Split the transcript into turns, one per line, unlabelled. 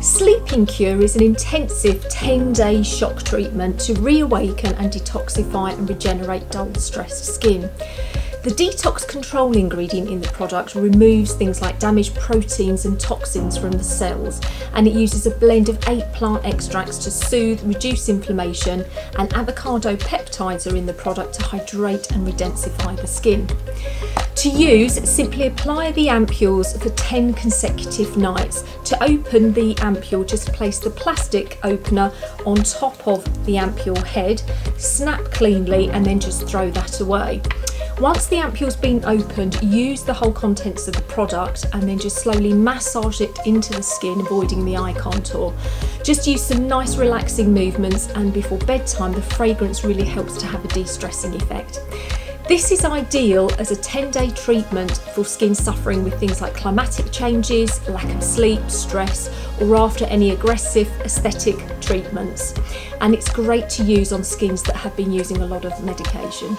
Sleeping Cure is an intensive 10 day shock treatment to reawaken and detoxify and regenerate dull, stressed skin. The detox control ingredient in the product removes things like damaged proteins and toxins from the cells, and it uses a blend of eight plant extracts to soothe, reduce inflammation, and avocado peptides are in the product to hydrate and redensify the skin. To use, simply apply the ampules for 10 consecutive nights. To open the ampule, just place the plastic opener on top of the ampule head, snap cleanly, and then just throw that away. Once the ampule's been opened, use the whole contents of the product and then just slowly massage it into the skin, avoiding the eye contour. Just use some nice relaxing movements and before bedtime, the fragrance really helps to have a de-stressing effect. This is ideal as a 10 day treatment for skin suffering with things like climatic changes, lack of sleep, stress, or after any aggressive aesthetic treatments. And it's great to use on skins that have been using a lot of medication.